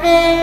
Hey.